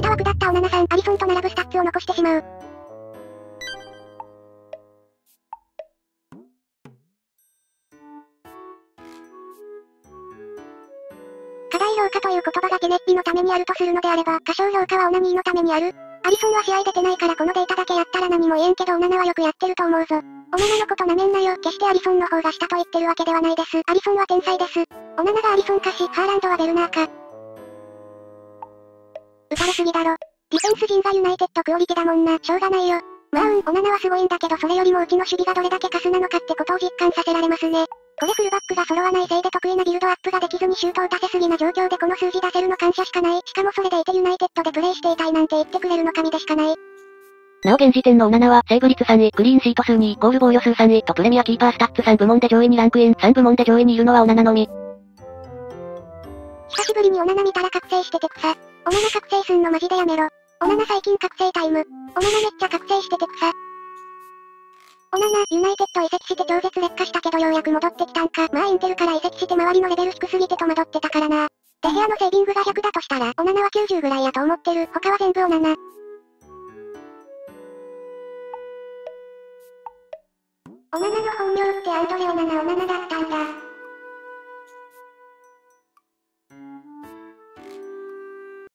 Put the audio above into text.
下枠だったオナナさん、アリソンと並ぶスタッツを残してしまう。過大評価という言葉がゲネッピのためにあるとするのであれば、過小評価はオナニーのためにあるアリソンは試合出てないからこのデータだけやったら何も言えんけどオナナはよくやってると思うぞ。オナナのこと舐めんなよ。決してアリソンの方が下と言ってるわけではないです。アリソンは天才です。オナナがアリソン化し、ハーランドはベルナーか。すぎだろ。ディフェンス陣がユナイテッドクオリティだもんな。しょうがないよ。まあうん、オナナはすごいんだけどそれよりもうちの守備がどれだけカスなのかってことを実感させられますね。これフルバックが揃わないせいで得意なビルドアップができずにシュートを打たせすぎな状況でこの数字出せるの感謝しかない。しかもそれでいてユナイテッドでプレイしていたいなんて言ってくれるの神でしかない。なお現時点のオナナは、セーブ率3位、クリーンシート数2位、ゴール防御数3位とプレミアキーパースタッツ3部門で上位にランクイン、3部門で上位にいるのはオナナのみ。久しぶりにオナナ見たら覚醒してて草。オナナ覚醒すんのマジでやめろ。オナナ最近覚醒タイム。オナナめっちゃ覚醒してて草。オナナ、ユナイテッド移籍して超絶劣化したけどようやく戻ってきたんか。まあインテルから移籍して周りのレベル低すぎて戸惑ってたからな。で部屋のセービングが100だとしたら、オナナは90ぐらいやと思ってる。他は全部オナナ。オナナの本名ってアンドレオナナオナナだったんだ。